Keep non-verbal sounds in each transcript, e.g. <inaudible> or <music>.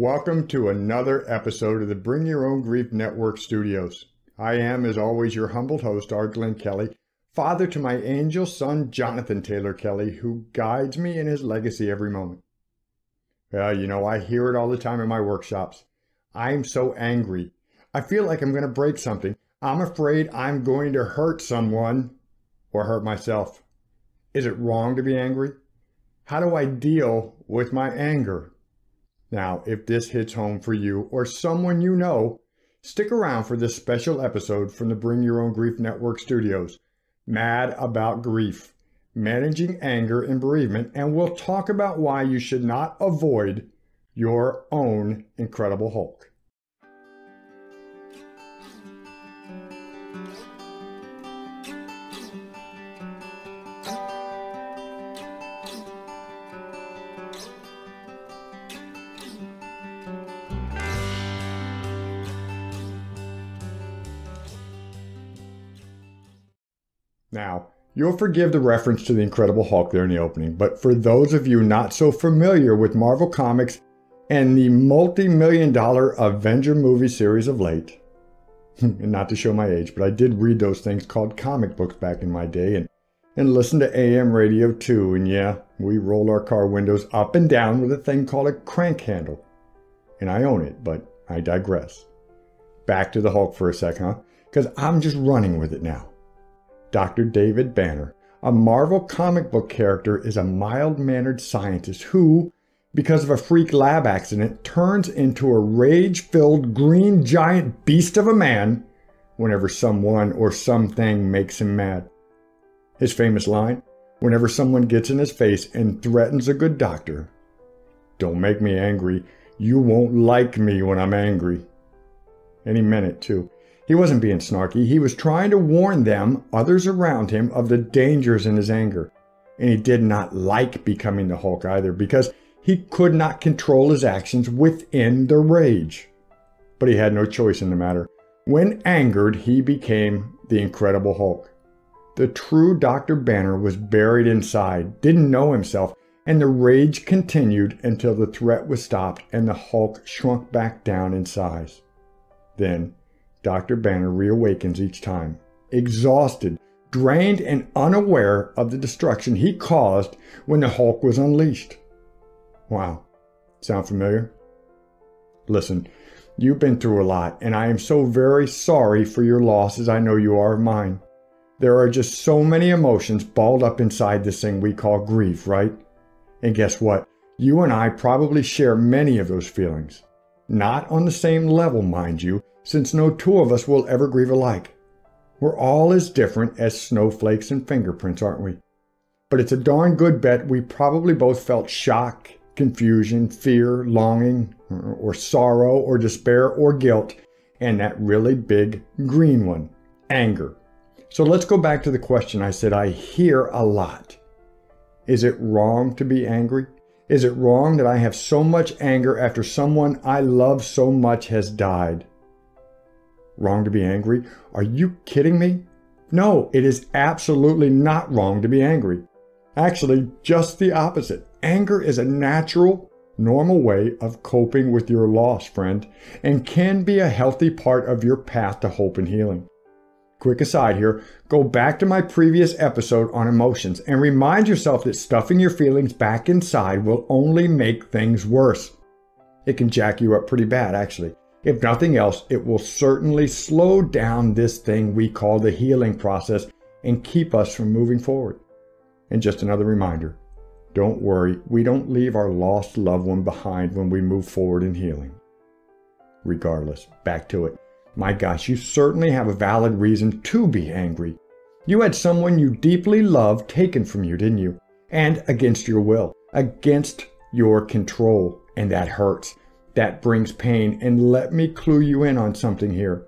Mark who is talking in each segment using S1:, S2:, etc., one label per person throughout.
S1: Welcome to another episode of the Bring Your Own Grief Network Studios. I am, as always, your humbled host, R. Glenn Kelly, father to my angel son, Jonathan Taylor Kelly, who guides me in his legacy every moment. Well, you know, I hear it all the time in my workshops. I'm so angry. I feel like I'm going to break something. I'm afraid I'm going to hurt someone or hurt myself. Is it wrong to be angry? How do I deal with my anger? Now, if this hits home for you or someone you know, stick around for this special episode from the Bring Your Own Grief Network studios. Mad About Grief, Managing Anger and Bereavement, and we'll talk about why you should not avoid your own Incredible Hulk. You'll forgive the reference to the Incredible Hulk there in the opening, but for those of you not so familiar with Marvel Comics and the multi million dollar Avenger movie series of late, <laughs> and not to show my age, but I did read those things called comic books back in my day and, and listen to AM radio too. And yeah, we roll our car windows up and down with a thing called a crank handle. And I own it, but I digress. Back to the Hulk for a second, huh? Because I'm just running with it now. Dr. David Banner, a Marvel comic book character, is a mild mannered scientist who, because of a freak lab accident, turns into a rage filled green giant beast of a man whenever someone or something makes him mad. His famous line whenever someone gets in his face and threatens a good doctor Don't make me angry. You won't like me when I'm angry. Any minute, too. He wasn't being snarky. He was trying to warn them, others around him, of the dangers in his anger. And he did not like becoming the Hulk either because he could not control his actions within the rage. But he had no choice in the matter. When angered, he became the Incredible Hulk. The true Dr. Banner was buried inside, didn't know himself, and the rage continued until the threat was stopped and the Hulk shrunk back down in size. Then, Dr. Banner reawakens each time, exhausted, drained, and unaware of the destruction he caused when the Hulk was unleashed. Wow. Sound familiar? Listen, you've been through a lot, and I am so very sorry for your loss as I know you are of mine. There are just so many emotions balled up inside this thing we call grief, right? And guess what? You and I probably share many of those feelings. Not on the same level, mind you, since no two of us will ever grieve alike. We're all as different as snowflakes and fingerprints, aren't we? But it's a darn good bet we probably both felt shock, confusion, fear, longing, or sorrow, or despair, or guilt, and that really big green one, anger. So let's go back to the question I said I hear a lot. Is it wrong to be angry? Is it wrong that I have so much anger after someone I love so much has died? Wrong to be angry? Are you kidding me? No, it is absolutely not wrong to be angry. Actually, just the opposite. Anger is a natural, normal way of coping with your loss, friend, and can be a healthy part of your path to hope and healing. Quick aside here, go back to my previous episode on emotions and remind yourself that stuffing your feelings back inside will only make things worse. It can jack you up pretty bad, actually. If nothing else, it will certainly slow down this thing we call the healing process and keep us from moving forward. And just another reminder don't worry, we don't leave our lost loved one behind when we move forward in healing. Regardless, back to it. My gosh, you certainly have a valid reason to be angry. You had someone you deeply loved taken from you, didn't you? And against your will, against your control, and that hurts that brings pain. And let me clue you in on something here.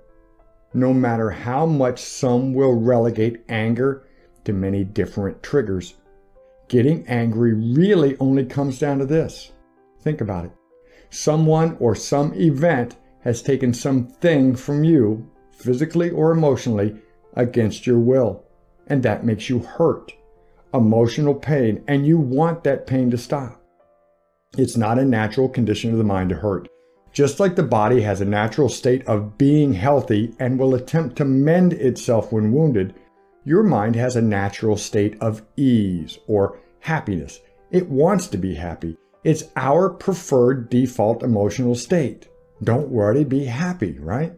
S1: No matter how much some will relegate anger to many different triggers, getting angry really only comes down to this. Think about it. Someone or some event has taken something from you, physically or emotionally, against your will. And that makes you hurt, emotional pain, and you want that pain to stop. It's not a natural condition of the mind to hurt. Just like the body has a natural state of being healthy and will attempt to mend itself when wounded, your mind has a natural state of ease or happiness. It wants to be happy. It's our preferred default emotional state. Don't worry, be happy, right?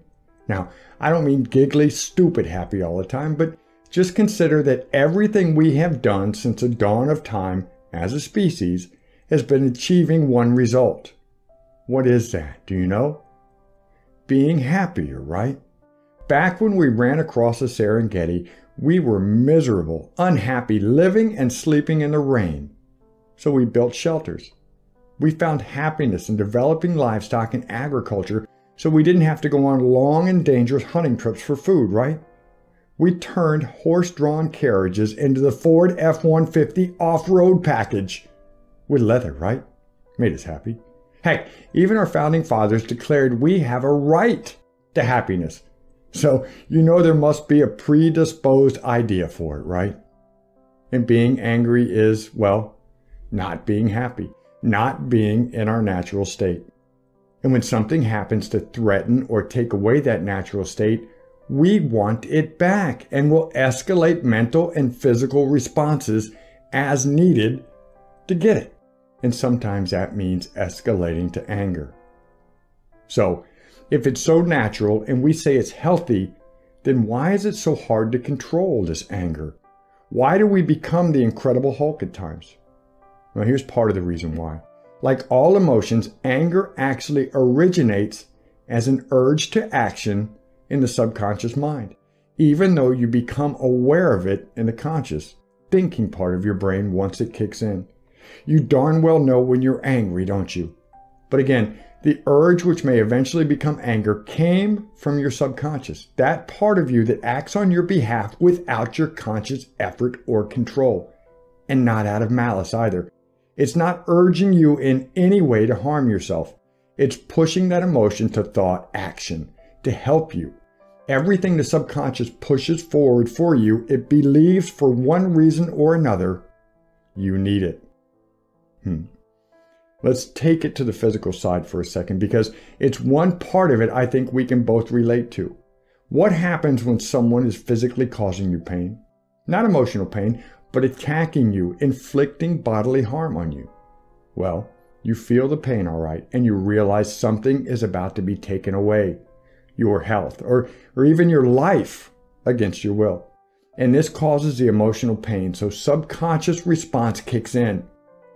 S1: Now, I don't mean giggly, stupid happy all the time, but just consider that everything we have done since the dawn of time as a species has been achieving one result. What is that? Do you know? Being happier, right? Back when we ran across the Serengeti, we were miserable, unhappy, living and sleeping in the rain. So we built shelters. We found happiness in developing livestock and agriculture so we didn't have to go on long and dangerous hunting trips for food, right? We turned horse drawn carriages into the Ford F 150 off road package with leather, right? Made us happy. Heck, even our founding fathers declared we have a right to happiness. So you know there must be a predisposed idea for it, right? And being angry is, well, not being happy, not being in our natural state. And when something happens to threaten or take away that natural state, we want it back and will escalate mental and physical responses as needed to get it. And sometimes that means escalating to anger. So, if it's so natural and we say it's healthy, then why is it so hard to control this anger? Why do we become the Incredible Hulk at times? Well, here's part of the reason why. Like all emotions, anger actually originates as an urge to action in the subconscious mind, even though you become aware of it in the conscious, thinking part of your brain once it kicks in. You darn well know when you're angry, don't you? But again, the urge, which may eventually become anger, came from your subconscious, that part of you that acts on your behalf without your conscious effort or control, and not out of malice either. It's not urging you in any way to harm yourself. It's pushing that emotion to thought action to help you. Everything the subconscious pushes forward for you, it believes for one reason or another, you need it. Hmm. Let's take it to the physical side for a second because it's one part of it I think we can both relate to. What happens when someone is physically causing you pain? Not emotional pain, but attacking you, inflicting bodily harm on you. Well, you feel the pain all right, and you realize something is about to be taken away your health or, or even your life against your will. And this causes the emotional pain, so subconscious response kicks in.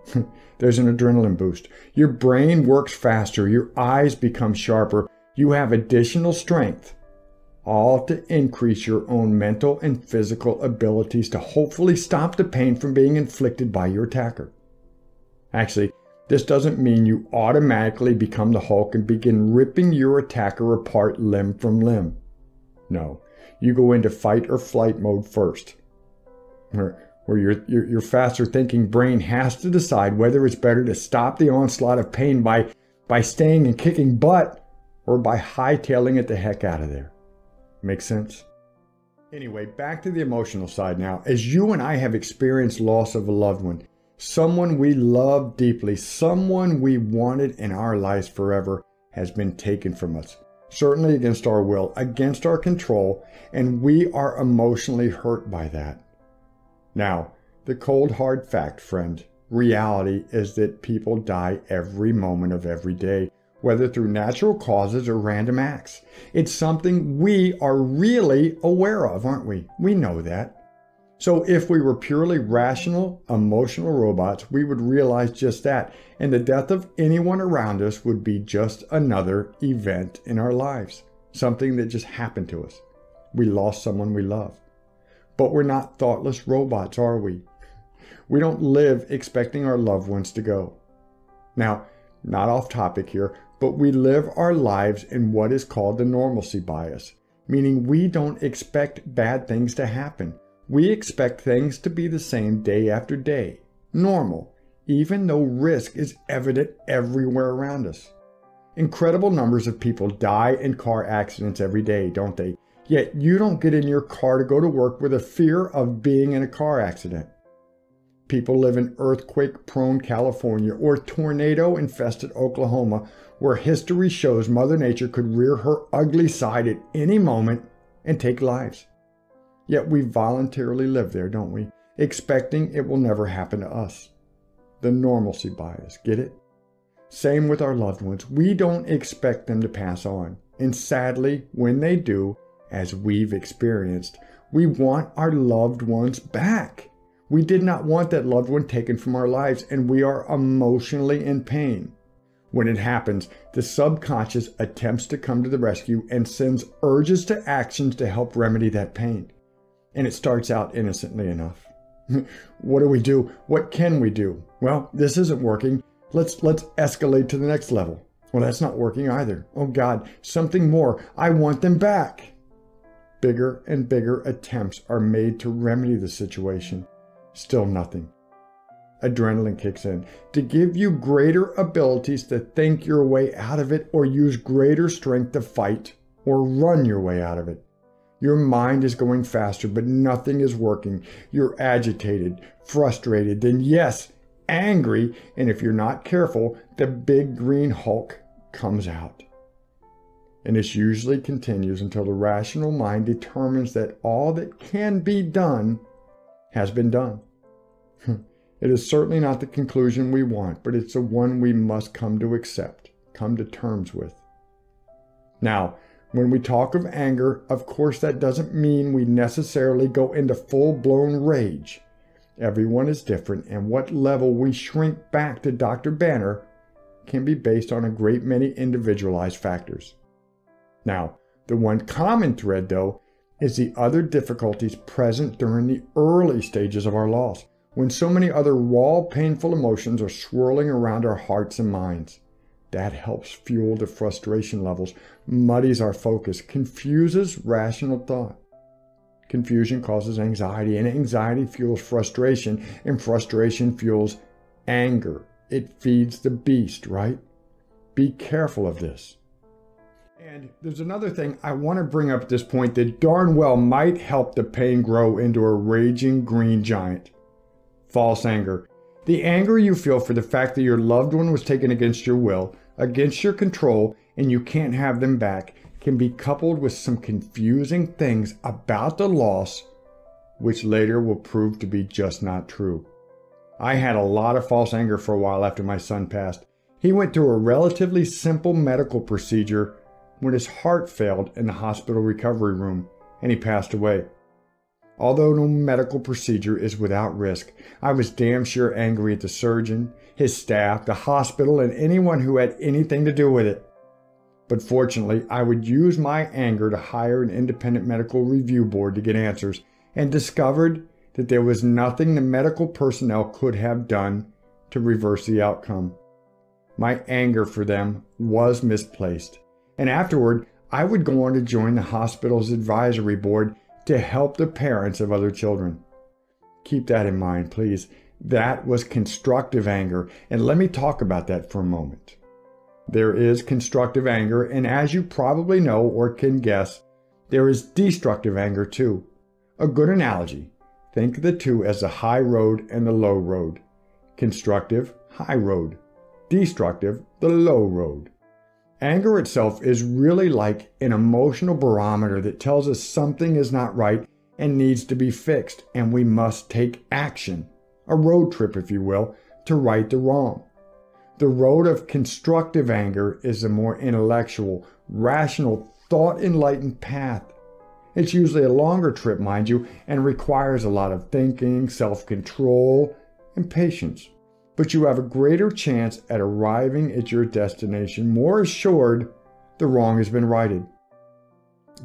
S1: <laughs> There's an adrenaline boost. Your brain works faster. Your eyes become sharper. You have additional strength, all to increase your own mental and physical abilities to hopefully stop the pain from being inflicted by your attacker. Actually, this doesn't mean you automatically become the Hulk and begin ripping your attacker apart limb from limb. No, you go into fight or flight mode first where your, your, your faster thinking brain has to decide whether it's better to stop the onslaught of pain by, by staying and kicking butt or by hightailing it the heck out of there. Make sense? Anyway, back to the emotional side now. As you and I have experienced loss of a loved one, someone we love deeply, someone we wanted in our lives forever, has been taken from us, certainly against our will, against our control, and we are emotionally hurt by that. Now, the cold hard fact, friend, reality is that people die every moment of every day, whether through natural causes or random acts. It's something we are really aware of, aren't we? We know that. So, if we were purely rational, emotional robots, we would realize just that, and the death of anyone around us would be just another event in our lives, something that just happened to us. We lost someone we love. But we're not thoughtless robots, are we? We don't live expecting our loved ones to go. Now, not off topic here, but we live our lives in what is called the normalcy bias, meaning we don't expect bad things to happen. We expect things to be the same day after day, normal, even though risk is evident everywhere around us. Incredible numbers of people die in car accidents every day, don't they? Yet you don't get in your car to go to work with a fear of being in a car accident. People live in earthquake prone California or tornado infested Oklahoma where history shows Mother Nature could rear her ugly side at any moment and take lives. Yet we voluntarily live there, don't we? Expecting it will never happen to us. The normalcy bias, get it? Same with our loved ones. We don't expect them to pass on. And sadly, when they do, as we've experienced, we want our loved ones back. We did not want that loved one taken from our lives, and we are emotionally in pain. When it happens, the subconscious attempts to come to the rescue and sends urges to actions to help remedy that pain. And it starts out innocently enough. <laughs> what do we do? What can we do? Well, this isn't working. Let's let's escalate to the next level. Well, that's not working either. Oh God, something more. I want them back. Bigger and bigger attempts are made to remedy the situation. Still nothing adrenaline kicks in to give you greater abilities to think your way out of it or use greater strength to fight or run your way out of it. Your mind is going faster, but nothing is working. You're agitated, frustrated, then, yes, angry, and if you're not careful, the big green Hulk comes out. And this usually continues until the rational mind determines that all that can be done has been done. <laughs> It is certainly not the conclusion we want, but it's the one we must come to accept, come to terms with. Now, when we talk of anger, of course, that doesn't mean we necessarily go into full blown rage. Everyone is different, and what level we shrink back to Dr. Banner can be based on a great many individualized factors. Now, the one common thread, though, is the other difficulties present during the early stages of our loss when so many other raw, painful emotions are swirling around our hearts and minds. That helps fuel the frustration levels, muddies our focus, confuses rational thought. Confusion causes anxiety, and anxiety fuels frustration, and frustration fuels anger. It feeds the beast, right? Be careful of this. And there's another thing I want to bring up at this point that darn well might help the pain grow into a raging green giant false anger. The anger you feel for the fact that your loved one was taken against your will, against your control, and you can't have them back can be coupled with some confusing things about the loss, which later will prove to be just not true. I had a lot of false anger for a while after my son passed. He went through a relatively simple medical procedure when his heart failed in the hospital recovery room and he passed away. Although no medical procedure is without risk, I was damn sure angry at the surgeon, his staff, the hospital, and anyone who had anything to do with it. But fortunately, I would use my anger to hire an independent medical review board to get answers and discovered that there was nothing the medical personnel could have done to reverse the outcome. My anger for them was misplaced. And afterward, I would go on to join the hospital's advisory board to help the parents of other children. Keep that in mind, please. That was constructive anger, and let me talk about that for a moment. There is constructive anger, and as you probably know or can guess, there is destructive anger too. A good analogy think of the two as the high road and the low road. Constructive, high road. Destructive, the low road. Anger itself is really like an emotional barometer that tells us something is not right and needs to be fixed, and we must take action. A road trip, if you will, to right the wrong. The road of constructive anger is a more intellectual, rational, thought enlightened path. It's usually a longer trip, mind you, and requires a lot of thinking, self control, and patience but you have a greater chance at arriving at your destination more assured the wrong has been righted.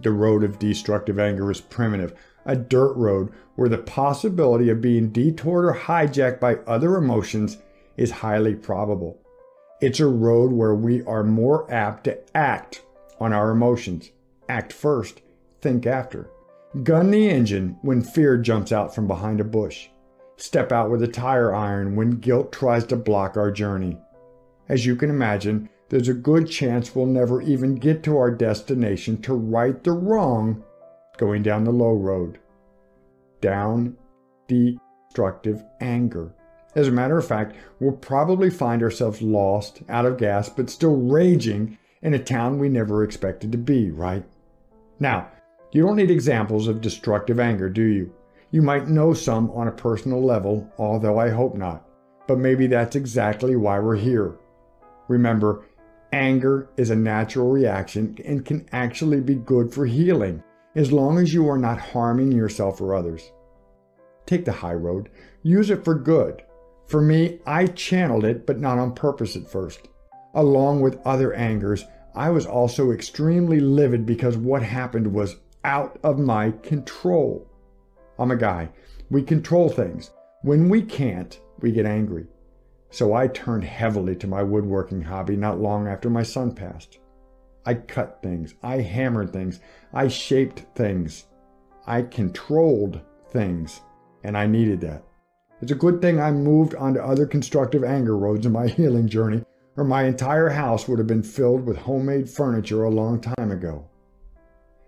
S1: The road of destructive anger is primitive, a dirt road where the possibility of being detoured or hijacked by other emotions is highly probable. It's a road where we are more apt to act on our emotions. Act first, think after. Gun the engine when fear jumps out from behind a bush step out with a tire iron when guilt tries to block our journey. As you can imagine, there's a good chance we'll never even get to our destination to right the wrong going down the low road. Down destructive anger. As a matter of fact, we'll probably find ourselves lost, out of gas, but still raging in a town we never expected to be, right? Now, you don't need examples of destructive anger, do you? You might know some on a personal level, although I hope not. But maybe that's exactly why we're here. Remember, anger is a natural reaction and can actually be good for healing as long as you are not harming yourself or others. Take the high road, use it for good. For me, I channeled it, but not on purpose at first. Along with other angers, I was also extremely livid because what happened was out of my control. I'm a guy. We control things. When we can't, we get angry. So I turned heavily to my woodworking hobby not long after my son passed. I cut things. I hammered things. I shaped things. I controlled things. And I needed that. It's a good thing I moved onto other constructive anger roads in my <laughs> healing journey, or my entire house would have been filled with homemade furniture a long time ago.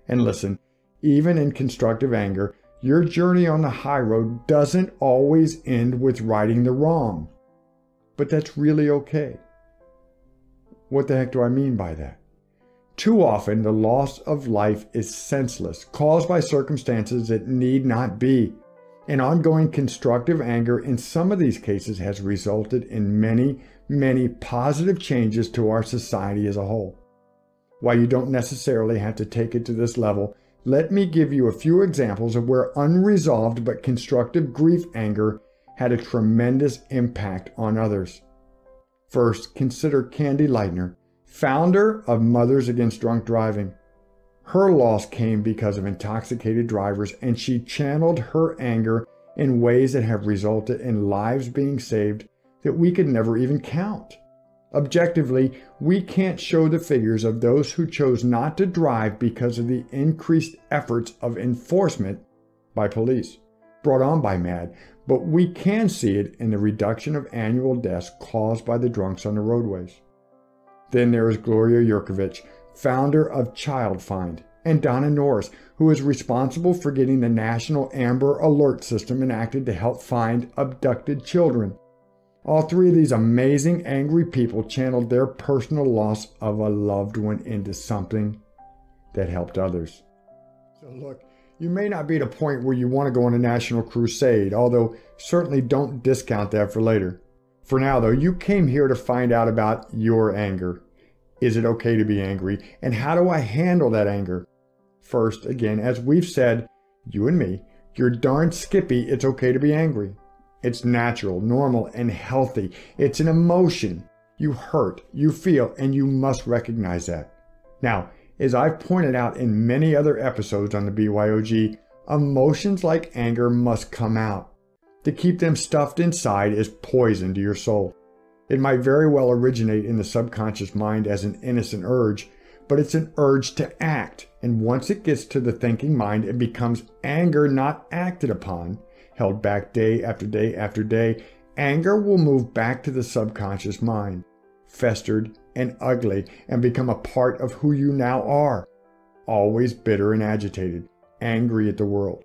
S1: And listen, even in constructive anger, your journey on the high road doesn't always end with righting the wrong. But that's really okay. What the heck do I mean by that? Too often, the loss of life is senseless, caused by circumstances that need not be. And ongoing constructive anger in some of these cases has resulted in many, many positive changes to our society as a whole. While you don't necessarily have to take it to this level, let me give you a few examples of where unresolved but constructive grief anger had a tremendous impact on others. First, consider Candy Lightner, founder of Mothers Against Drunk Driving. Her loss came because of intoxicated drivers, and she channeled her anger in ways that have resulted in lives being saved that we could never even count. Objectively, we can't show the figures of those who chose not to drive because of the increased efforts of enforcement by police brought on by MADD, but we can see it in the reduction of annual deaths caused by the drunks on the roadways. Then there is Gloria Yerkovich, founder of Child Find, and Donna Norris, who is responsible for getting the National Amber Alert System enacted to help find abducted children. All three of these amazing, angry people channeled their personal loss of a loved one into something that helped others. So, look, you may not be at a point where you want to go on a national crusade, although certainly don't discount that for later. For now, though, you came here to find out about your anger. Is it okay to be angry? And how do I handle that anger? First, again, as we've said, you and me, you're darn skippy, it's okay to be angry. It's natural, normal, and healthy. It's an emotion. You hurt, you feel, and you must recognize that. Now, as I've pointed out in many other episodes on the BYOG, emotions like anger must come out. To keep them stuffed inside is poison to your soul. It might very well originate in the subconscious mind as an innocent urge, but it's an urge to act. And once it gets to the thinking mind, it becomes anger not acted upon, held back day after day after day. Anger will move back to the subconscious mind, festered and ugly, and become a part of who you now are. Always bitter and agitated, angry at the world.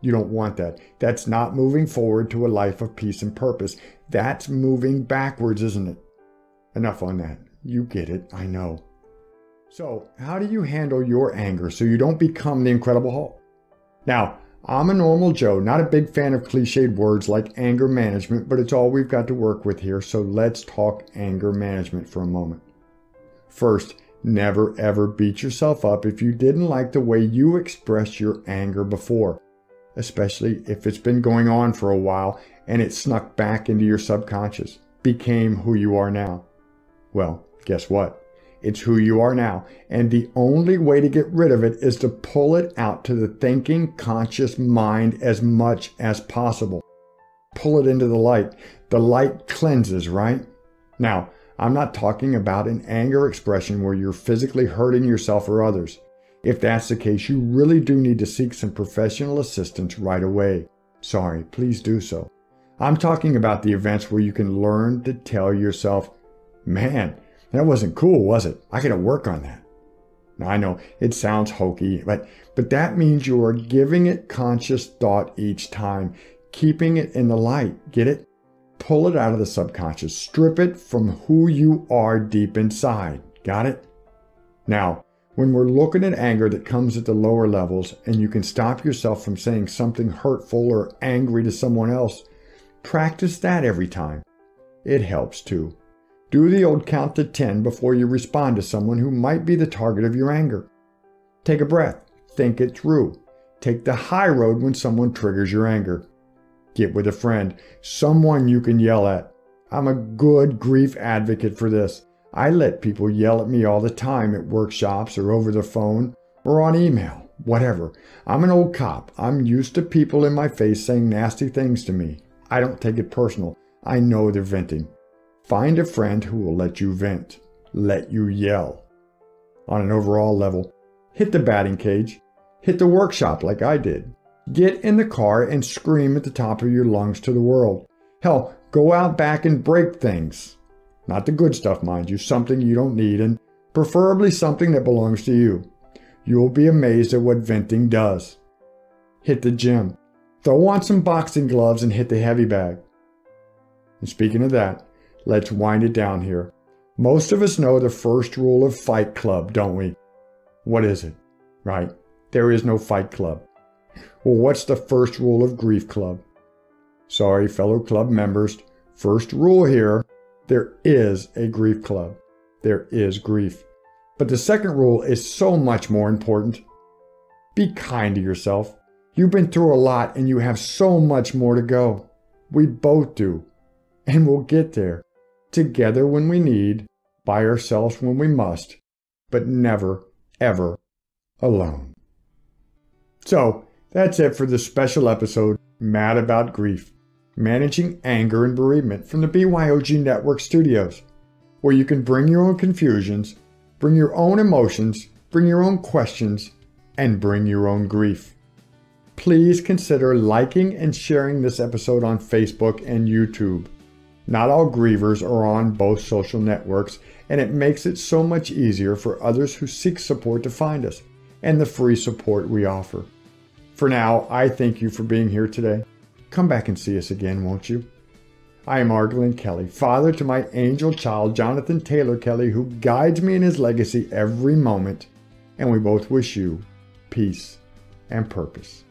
S1: You don't want that. That's not moving forward to a life of peace and purpose. That's moving backwards, isn't it? Enough on that. You get it, I know. So, how do you handle your anger so you don't become the Incredible Hulk? Now, I'm a normal Joe, not a big fan of cliched words like anger management, but it's all we've got to work with here, so let's talk anger management for a moment. First, never ever beat yourself up if you didn't like the way you expressed your anger before especially if it's been going on for a while and it snuck back into your subconscious, became who you are now. Well, guess what? It's who you are now. And the only way to get rid of it is to pull it out to the thinking, conscious mind as much as possible. Pull it into the light. The light cleanses, right? Now, I'm not talking about an anger expression where you're physically hurting yourself or others. If that's the case, you really do need to seek some professional assistance right away. Sorry, please do so. I'm talking about the events where you can learn to tell yourself, man, that wasn't cool, was it? I gotta work on that. Now, I know it sounds hokey, but, but that means you are giving it conscious thought each time, keeping it in the light. Get it? pull it out of the subconscious, strip it from who you are deep inside. Got it? Now, when we're looking at anger that comes at the lower levels and you can stop yourself from saying something hurtful or angry to someone else, practice that every time. It helps too. Do the old count to 10 before you respond to someone who might be the target of your anger. Take a breath, think it through. Take the high road when someone triggers your anger. Get with a friend, someone you can yell at. I'm a good grief advocate for this. I let people yell at me all the time at workshops or over the phone or on email, whatever. I'm an old cop. I'm used to people in my face saying nasty things to me. I don't take it personal. I know they're venting. Find a friend who will let you vent, let you yell. On an overall level, hit the batting cage, hit the workshop like I did. Get in the car and scream at the top of your lungs to the world. Hell, go out back and break things. Not the good stuff, mind you, something you don't need, and preferably something that belongs to you. You'll be amazed at what venting does. Hit the gym. Throw on some boxing gloves and hit the heavy bag. And speaking of that, let's wind it down here. Most of us know the first rule of Fight Club, don't we? What is it? Right? There is no Fight Club. Well, what's the first rule of Grief Club? Sorry, fellow club members. First rule here there is a grief club. There is grief. But the second rule is so much more important. Be kind to yourself. You've been through a lot and you have so much more to go. We both do. And we'll get there. Together when we need, by ourselves when we must, but never, ever alone. So, that's it for this special episode, Mad About Grief Managing Anger and Bereavement from the BYOG Network Studios, where you can bring your own confusions, bring your own emotions, bring your own questions, and bring your own grief. Please consider liking and sharing this episode on Facebook and YouTube. Not all grievers are on both social networks, and it makes it so much easier for others who seek support to find us and the free support we offer. For now, I thank you for being here today. Come back and see us again, won't you? I am R. Glenn Kelly, father to my angel child, Jonathan Taylor Kelly, who guides me in his legacy every moment, and we both wish you peace and purpose.